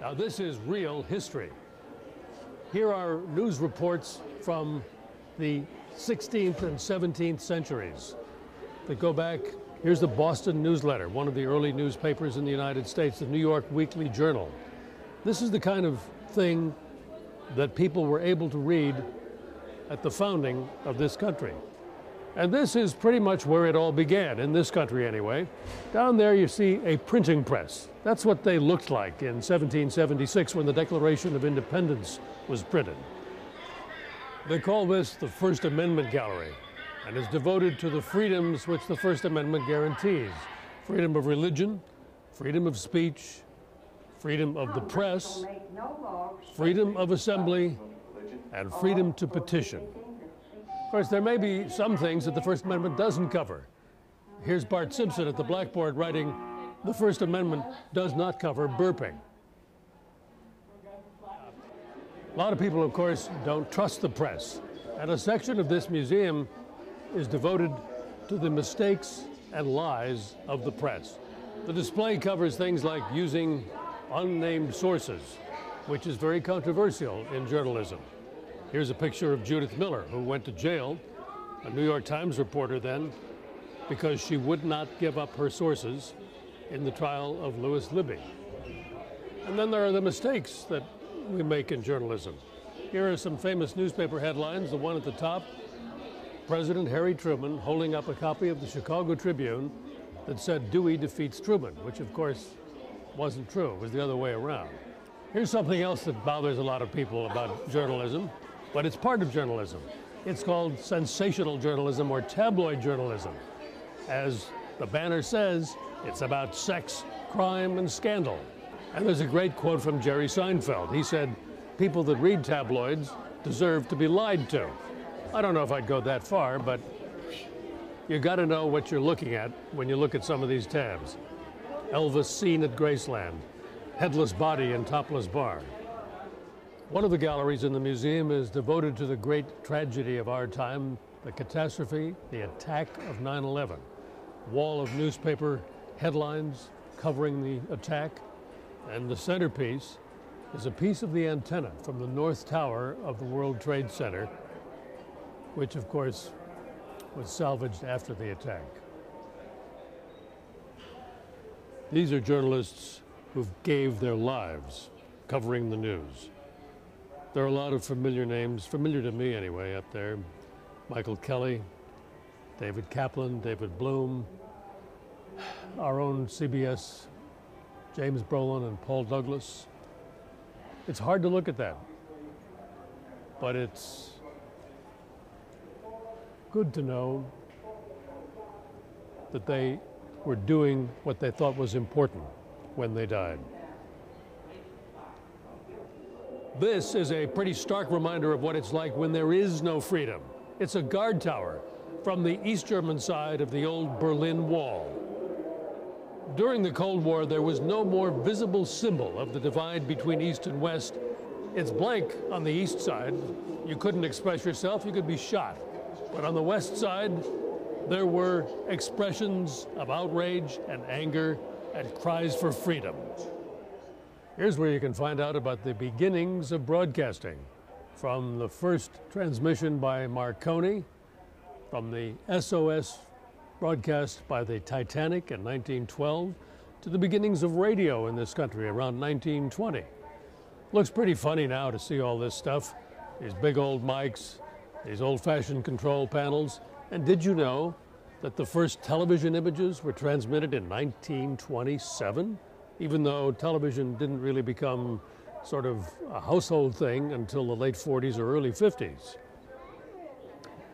Now, this is real history. Here are news reports from the 16th and 17th centuries that go back. Here's the Boston Newsletter, one of the early newspapers in the United States, the New York Weekly Journal. This is the kind of thing that people were able to read at the founding of this country. And this is pretty much where it all began, in this country anyway. Down there you see a printing press. That's what they looked like in 1776 when the Declaration of Independence was printed. They call this the First Amendment Gallery and is devoted to the freedoms which the First Amendment guarantees freedom of religion, freedom of speech, freedom of the press, freedom of assembly, and freedom to petition. Of course, there may be some things that the First Amendment doesn't cover. Here's Bart Simpson at the blackboard writing, the First Amendment does not cover burping. A lot of people, of course, don't trust the press, and a section of this museum is devoted to the mistakes and lies of the press. The display covers things like using unnamed sources, which is very controversial in journalism. Here's a picture of Judith Miller, who went to jail, a New York Times reporter then, because she would not give up her sources in the trial of Lewis Libby. And then there are the mistakes that we make in journalism. Here are some famous newspaper headlines. The one at the top President Harry Truman holding up a copy of the Chicago Tribune that said Dewey defeats Truman, which of course wasn't true, it was the other way around. Here's something else that bothers a lot of people about journalism, but it's part of journalism. It's called sensational journalism or tabloid journalism. As the banner says, it's about sex, crime, and scandal. And there's a great quote from Jerry Seinfeld. He said, People that read tabloids deserve to be lied to. I don't know if I'd go that far, but you got to know what you're looking at when you look at some of these tabs. Elvis seen at Graceland, headless body in topless bar. One of the galleries in the museum is devoted to the great tragedy of our time, the catastrophe, the attack of 9 11. Wall of newspaper headlines covering the attack, and the centerpiece is a piece of the antenna from the North Tower of the World Trade Center, which, of course, was salvaged after the attack. These are journalists who gave their lives covering the news. There are a lot of familiar names, familiar to me anyway, up there. Michael Kelly, David Kaplan, David Bloom, our own CBS, James Brolan and Paul Douglas. It's hard to look at that, but it's good to know that they were doing what they thought was important when they died. This is a pretty stark reminder of what it's like when there is no freedom. It's a guard tower from the East German side of the old Berlin Wall. During the Cold War, there was no more visible symbol of the divide between East and West. It's blank on the East side. You couldn't express yourself, you could be shot. But on the West side, there were expressions of outrage and anger and cries for freedom. Here's where you can find out about the beginnings of broadcasting from the first transmission by Marconi, from the SOS broadcast by the Titanic in 1912, to the beginnings of radio in this country around 1920. Looks pretty funny now to see all this stuff, these big old mics, these old fashioned control panels. And did you know that the first television images were transmitted in 1927? Even though television didn't really become sort of a household thing until the late 40s or early 50s.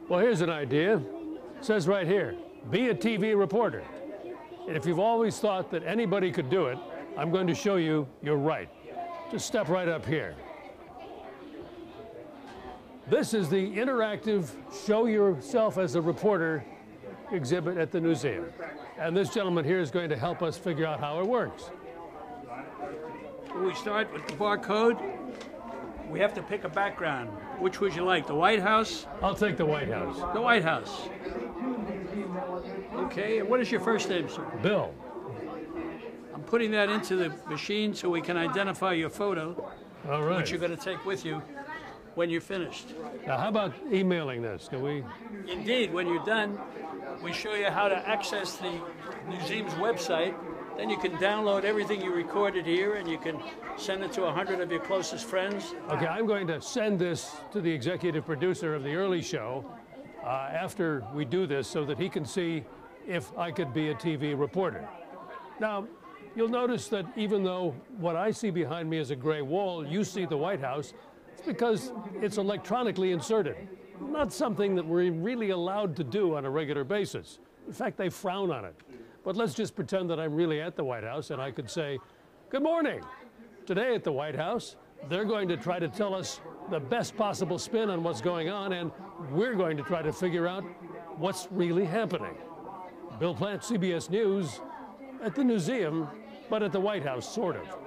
Well, here's an idea. It says right here be a TV reporter. And if you've always thought that anybody could do it, I'm going to show you you're right. Just step right up here. This is the interactive show yourself as a reporter exhibit at the museum. And this gentleman here is going to help us figure out how it works. We start with the barcode. We have to pick a background. Which would you like, the White House? I'll take the White House. The White House. Okay, and what is your first name, sir? Bill. I'm putting that into the machine so we can identify your photo, All right. which you're going to take with you when you're finished. Now, how about emailing this? Can we? Indeed, when you're done, we show you how to access the museum's website. Then you can download everything you recorded here and you can send it to a hundred of your closest friends. Okay, I'm going to send this to the executive producer of the early show uh, after we do this so that he can see if I could be a TV reporter. Now, you'll notice that even though what I see behind me is a gray wall, you see the White House, it's because it's electronically inserted. Not something that we're really allowed to do on a regular basis. In fact, they frown on it. But let's just pretend that I'm really at the White House and I could say, Good morning. Today at the White House, they're going to try to tell us the best possible spin on what's going on, and we're going to try to figure out what's really happening. Bill Plante, CBS News, at the museum, but at the White House, sort of.